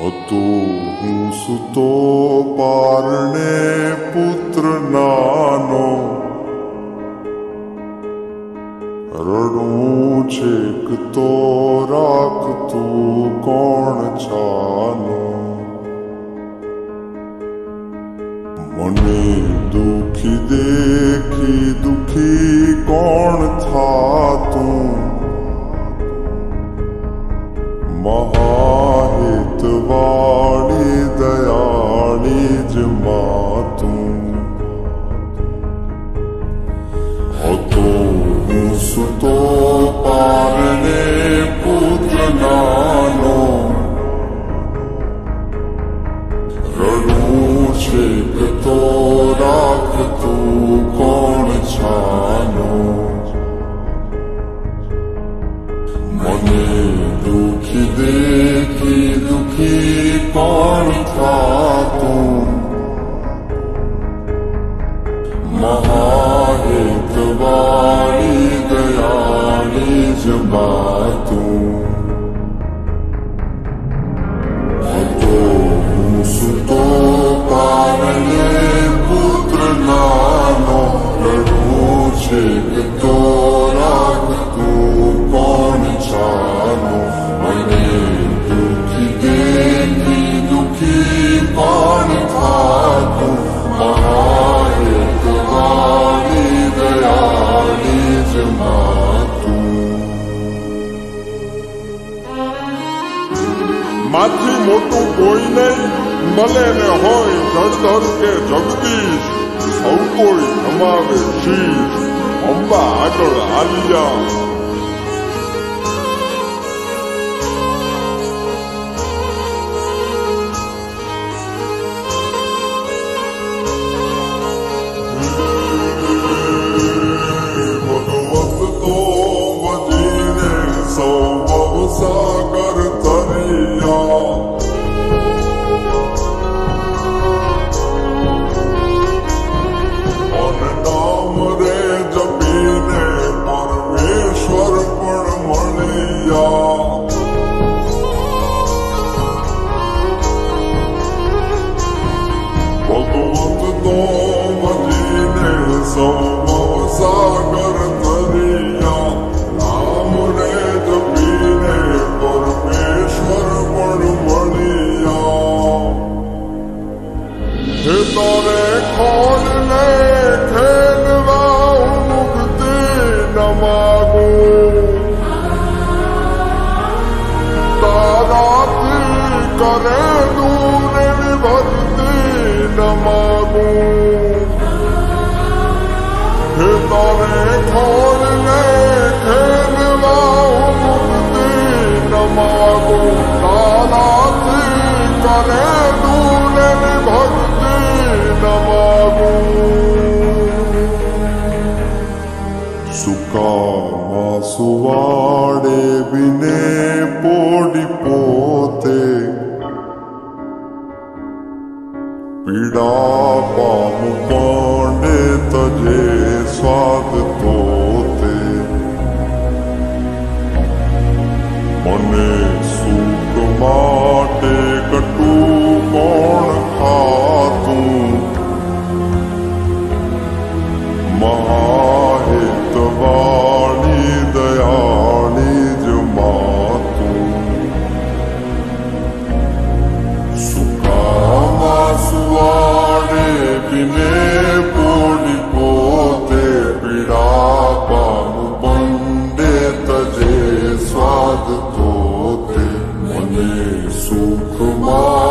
હતો હું સુતો પારણે પુત્ર નાનો રડું છેક તો રાખતું કોણ છા માથી મોટું કોઈ નહીં મળે ને હોય જસર કે જગદીશ સૌ કોઈ નમાવે શીશ અંબા આગળ હાલ્યા. Dios. സുഖാമാസുവാടെ പിന്നെ പോടിപ്പോത്തെ പിടാപ്പാമുണ്ട് തജേ സ്വാദ് തോത്തെ तजे സുഖമാ Jesus Christ.